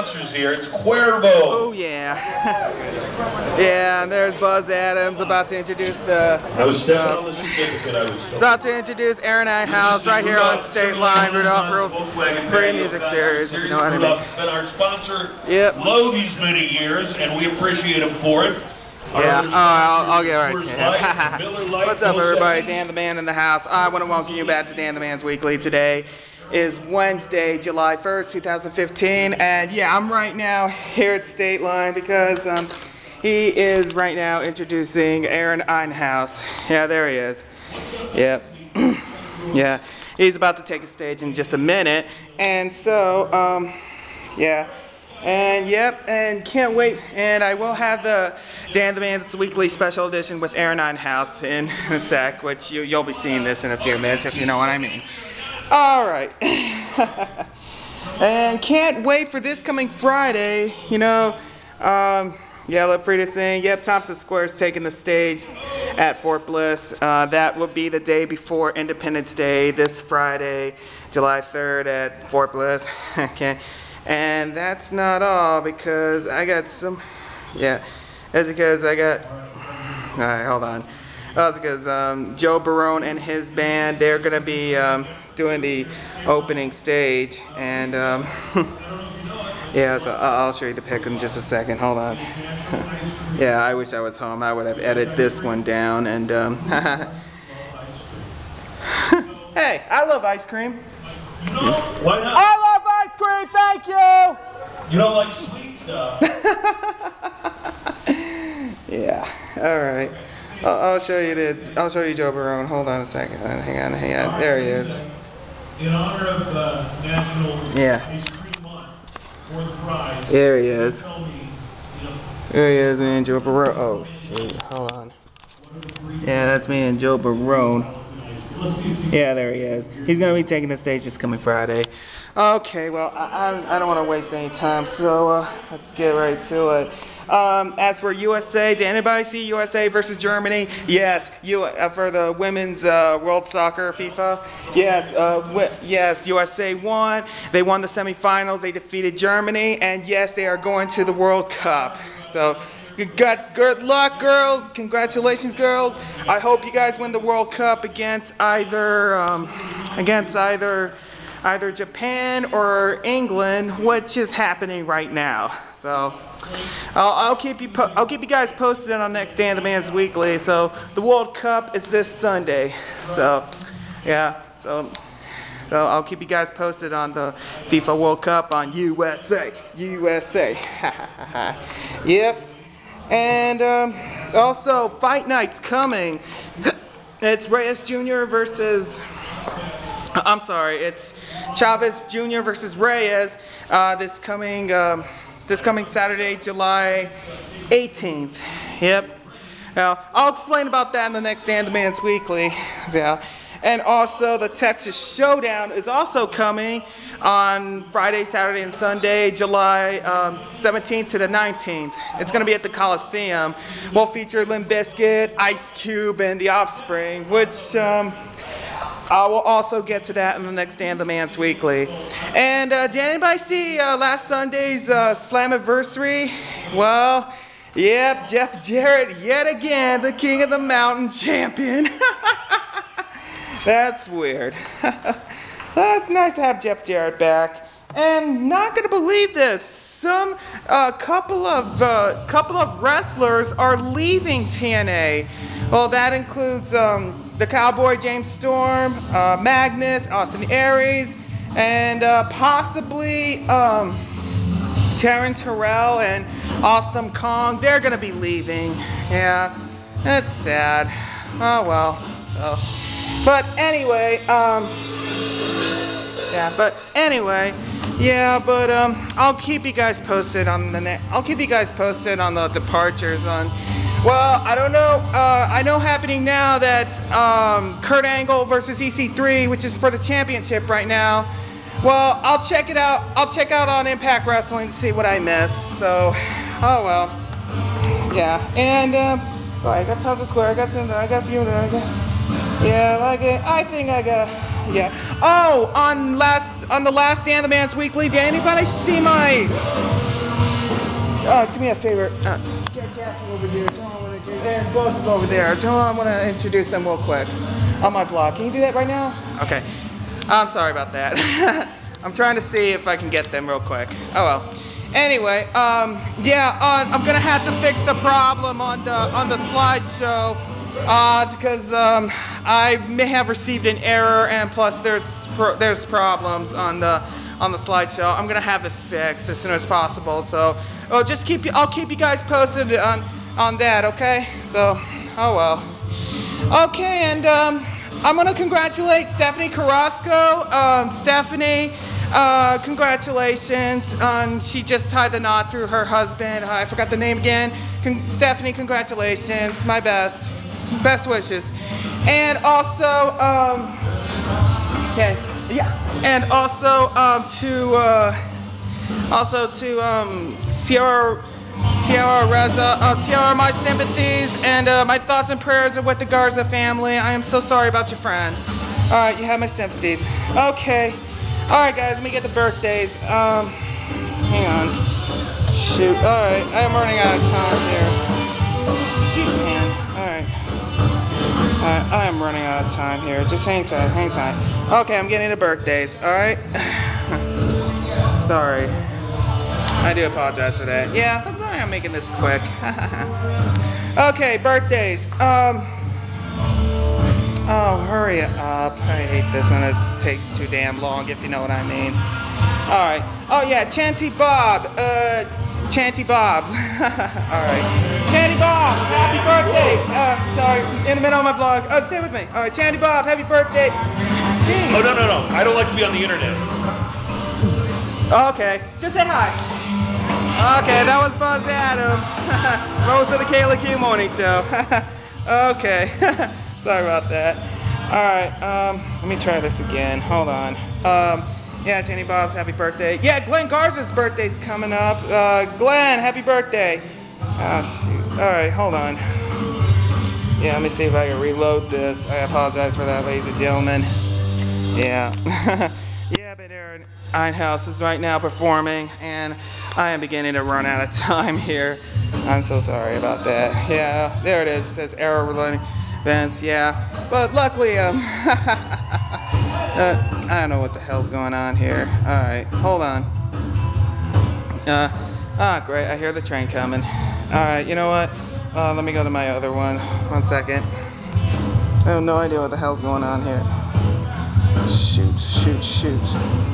sponsors here. It's Cuervo. Oh yeah. yeah, and there's Buzz Adams about to introduce the I was stepping uh, on the certificate I was told. about to introduce Aaron House right here on State Line, Rudolph World's free music series, if you know what I mean. Rudolph been our sponsor Yep. low these many years, and we appreciate him for it. Yeah, oh, I'll, I'll get right to it. What's up, everybody? Dan the Man in the house. I want to welcome you back to Dan the Man's Weekly. Today is Wednesday, July 1st, 2015, and yeah, I'm right now here at State Line because um, he is right now introducing Aaron Einhouse. Yeah, there he is. Yep. yeah, he's about to take a stage in just a minute, and so um, yeah. And yep, and can't wait. And I will have the Dan the Man's Weekly Special Edition with Aaron Einhouse in a sec, which you, you'll be seeing this in a few minutes if you know what I mean. All right. and can't wait for this coming Friday. You know, um, yeah, look free to sing. Yep, Thompson Square is taking the stage at Fort Bliss. Uh, that will be the day before Independence Day, this Friday, July 3rd at Fort Bliss. okay. And that's not all because I got some, yeah, that's because I got, all right, hold on. That's because um, Joe Barron and his band, they're going to be um, doing the opening stage. And um, yeah, so I'll show you the pic in just a second. Hold on. yeah, I wish I was home. I would have edited this one down. And um, hey, I love ice cream. Why not? I love ice cream. Thank you. You don't like sweet stuff. Yeah. All right. I'll, I'll show you the. I'll show you Joe Barron. Hold on a second. Hang on. Hang on. There he is. In honor of uh, National Yeah. Cream Month for the prize, There he is. me, you know, There he is, and Joe Barron. Oh shoot. Hold on. Yeah, that's me and Joe Barron. Yeah, there he is. He's gonna be taking the stage this coming Friday. Okay, well, I, I, I don't want to waste any time, so uh, let's get right to it. Um, as for USA, did anybody see USA versus Germany? Yes, you uh, for the women's uh, World Soccer FIFA. Yes, uh, yes, USA won. They won the semifinals. They defeated Germany, and yes, they are going to the World Cup. So. Got good luck, girls. Congratulations, girls. I hope you guys win the World Cup against either um, against either either Japan or England, which is happening right now. So I'll, I'll keep you I'll keep you guys posted on next Dan the Man's Weekly. So the World Cup is this Sunday. So yeah. So. So I'll keep you guys posted on the FIFA World Cup on USA. USA. yep. And um, also, Fight Night's coming. It's Reyes Jr. versus. I'm sorry, it's Chavez Jr. versus Reyes uh, this coming um, this coming Saturday, July 18th. Yep. Now, I'll explain about that in the next Dan the Man's Weekly. Yeah. And also, the Texas Showdown is also coming on Friday, Saturday, and Sunday, July um, 17th to the 19th. It's going to be at the Coliseum. We'll feature Limp Bizkit, Ice Cube, and The Offspring, which um, I will also get to that in the next Dan the Man's Weekly. And uh, did anybody see uh, last Sunday's uh, Slammiversary? Well, yep, Jeff Jarrett yet again, the King of the Mountain champion. That's weird. That's nice to have Jeff Jarrett back. And not gonna believe this. Some uh, couple of uh, couple of wrestlers are leaving TNA. Well, that includes um, the Cowboy James Storm, uh, Magnus, Austin Aries, and uh, possibly um, Taryn Terrell and Austin Kong. They're gonna be leaving. Yeah, that's sad. Oh well. So, but anyway, um, yeah, but anyway, yeah, but um, I'll keep you guys posted on the net. I'll keep you guys posted on the departures on. Well, I don't know. Uh, I know happening now that um, Kurt Angle versus EC3, which is for the championship right now. Well, I'll check it out. I'll check out on Impact Wrestling to see what I missed. So, oh well. Yeah, and um, oh, I got Times Square. I got some. I got few. I got, yeah, like it. I think I got. Yeah. Oh, on last on the last Dan the Man's Weekly, did anybody see my uh, do me a favor. Uh, Jackie over here. And Boss is over there. Tell him I want to introduce them real quick on my blog. Can you do that right now? Okay. I'm sorry about that. I'm trying to see if I can get them real quick. Oh well. Anyway, um, yeah, uh, I'm gonna have to fix the problem on the on the slideshow, uh, because um, I may have received an error, and plus there's pro- there's problems on the on the slideshow. I'm gonna have it fixed as soon as possible. So, oh, just keep you. I'll keep you guys posted on on that. Okay? So, oh well. Okay, and um, I'm gonna congratulate Stephanie Carrasco. Um, Stephanie, uh, congratulations. Um, she just tied the knot through her husband. I forgot the name again. Con- Stephanie, congratulations. My best. Best wishes. And also, um, okay, yeah. And also um, to, uh, also to um, Sierra. Sierra Reza, uh, my sympathies and uh, my thoughts and prayers are with the Garza family. I am so sorry about your friend. All right, you have my sympathies. Okay. All right, guys, let me get the birthdays. Um, hang on. Shoot. All right, I am running out of time here. Shoot, man. All right. All right, I am running out of time here. Just hang tight, hang tight. Okay, I'm getting the birthdays. All right. sorry. I do apologize for that. Yeah, I'm I'm making this quick. okay, birthdays. Um. Oh, hurry up. I hate this when this takes too damn long, if you know what I mean. Alright. Oh, yeah, Chanty Bob. Uh, Chanty Bob's. Alright. Chanty Bob, happy birthday. Uh, sorry, in the middle of my vlog. Oh, stay with me. Alright, Chanty Bob, happy birthday. Jeez. Oh, no, no, no. I don't like to be on the internet. Okay, just say hi. Okay, that was Buzz Adams. Rose of the KLAQ Morning Show. okay, sorry about that. All right, um, let me try this again. Hold on. Um, yeah, Jenny Bob's happy birthday. Yeah, Glenn Garza's birthday's coming up. Uh, Glenn, happy birthday. Oh shoot. All right, hold on. Yeah, let me see if I can reload this. I apologize for that, ladies and gentlemen. Yeah. yeah, but Aaron Einhouse is right now performing, and I am beginning to run out of time here. I'm so sorry about that. Yeah, there it is. It says error relating events. Yeah, but luckily, um, uh, I don't know what the hell's going on here. All right, hold on. Uh, ah, great. I hear the train coming. All right, you know what? Uh, let me go to my other one. One second. I have no idea what the hell's going on here. Shoot, shoot, shoot.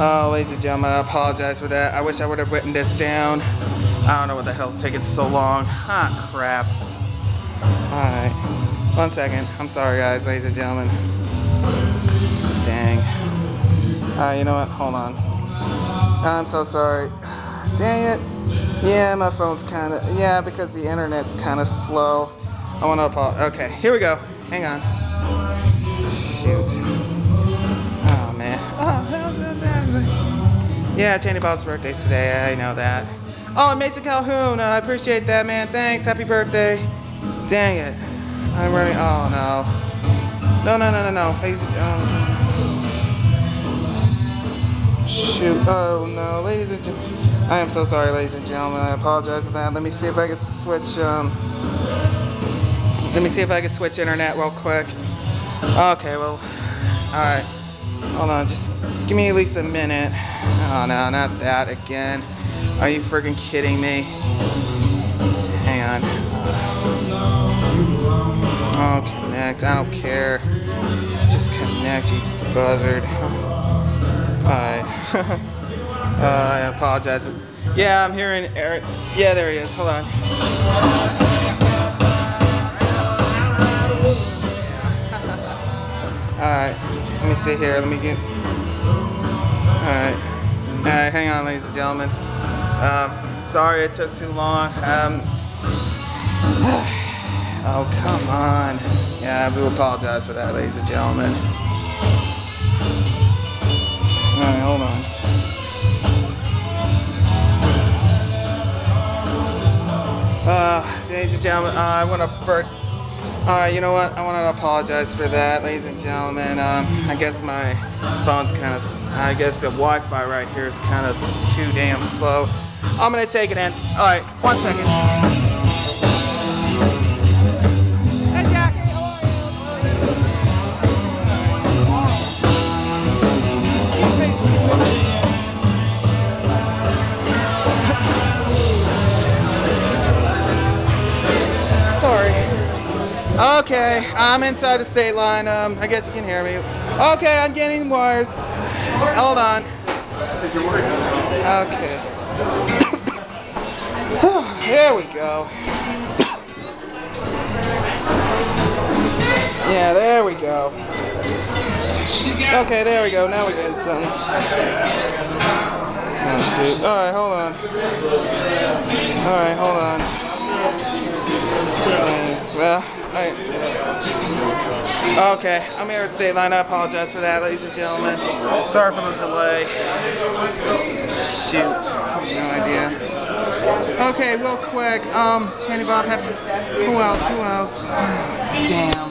Oh, ladies and gentlemen, I apologize for that. I wish I would have written this down. I don't know what the hell's taking so long. Ah, crap. Alright. One second. I'm sorry, guys, ladies and gentlemen. Dang. Alright, you know what? Hold on. I'm so sorry. Dang it. Yeah, my phone's kind of. Yeah, because the internet's kind of slow. I want to apologize. Okay, here we go. Hang on. Shoot. Yeah, Chaney Bob's birthday's today. I know that. Oh, Mason Calhoun. Uh, I appreciate that, man. Thanks. Happy birthday. Dang it. I'm running. Oh no. No, no, no, no, no. Um, shoot. Oh no, ladies and gentlemen. I am so sorry, ladies and gentlemen. I apologize for that. Let me see if I can switch. Um, let me see if I can switch internet real quick. Okay, well, alright. Hold on, just give me at least a minute. Oh no, not that again. Are you freaking kidding me? Hang on. Oh, connect. I don't care. Just connect, you buzzard. Alright. uh, I apologize. Yeah, I'm hearing Eric. Yeah, there he is. Hold on. Alright, see here. Let me get. Alright. Alright, hang on, ladies and gentlemen. Um, sorry it took too long. Um, oh, come on. Yeah, we apologize for that, ladies and gentlemen. Alright, hold on. Uh, ladies and gentlemen, uh, I want to first. Alright, you know what? I want to apologize for that, ladies and gentlemen. Um, I guess my phone's kind of. I guess the Wi-Fi right here is kind of too damn slow. I'm gonna take it in. All right, one second. I'm inside the state line. Um, I guess you can hear me. Okay, I'm getting wires. Hold on. Okay. There we go. Yeah, there we go. Okay, there we go. Now we're getting something. Oh shoot. Alright, hold on. Alright, hold on. Well, I, okay, I'm here at State Line. I apologize for that, ladies and gentlemen. Sorry for the delay. Shoot, no idea. Okay, real quick. Um, Tanny Bob, have, who else? Who else? Damn.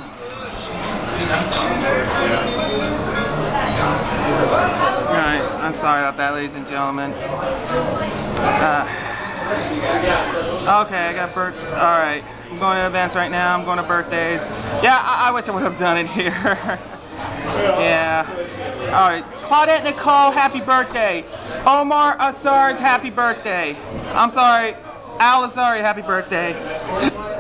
Alright, I'm sorry about that, ladies and gentlemen. Uh, okay, I got birth. Alright, I'm going to events right now. I'm going to birthdays. Yeah, I, I wish I would have done it here. yeah. Alright, Claudette Nicole, happy birthday. Omar Asar's happy birthday. I'm sorry, Al Azari, happy birthday.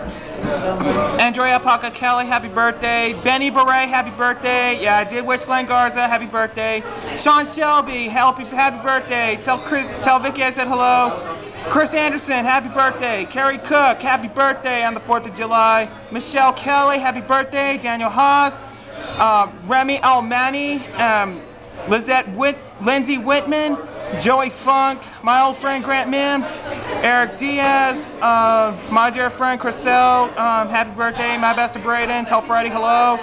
Andrea Paca Kelly, happy birthday. Benny Beret, happy birthday. Yeah, I did wish Glenn Garza, happy birthday. Sean Shelby, happy, happy birthday. Tell Chris, tell Vicky I said hello. Chris Anderson, happy birthday. Carrie Cook, happy birthday on the 4th of July. Michelle Kelly, happy birthday. Daniel Haas. Uh, Remy Almani, um, Lizette Whit, Lindsay Whitman, Joey Funk, my old friend Grant Mims, Eric Diaz, uh, my dear friend Chriselle, um, happy birthday, my best to Braden, tell Freddie hello.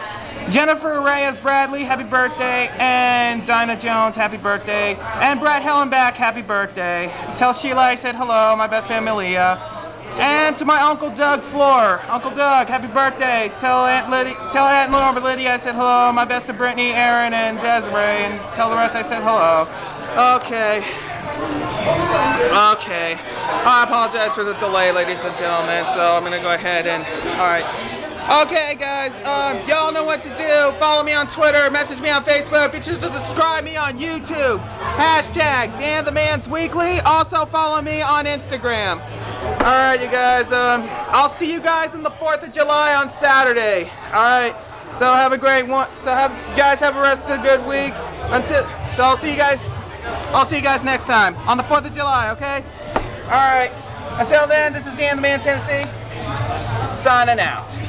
Jennifer Reyes Bradley, happy birthday, and Dinah Jones, happy birthday, and Brett Hellenbach, happy birthday. Tell Sheila I said hello, my best Amelia. And to my Uncle Doug Floor. Uncle Doug, happy birthday. Tell Aunt Lydia, tell Aunt Laura Lydia I said hello. My best to Brittany, Aaron, and Desiree. And tell the rest I said hello. Okay. Okay. I apologize for the delay, ladies and gentlemen. So I'm going to go ahead and, all right. Okay, guys, um, y'all know what to do. Follow me on Twitter, message me on Facebook, be sure to subscribe me on YouTube. Hashtag Dan the Man's Weekly. Also follow me on Instagram. All right, you guys. Um, I'll see you guys on the 4th of July on Saturday. All right. So have a great one. So have guys have a rest of a good week. Until so I'll see you guys. I'll see you guys next time on the 4th of July. Okay. All right. Until then, this is Dan the Man Tennessee signing out.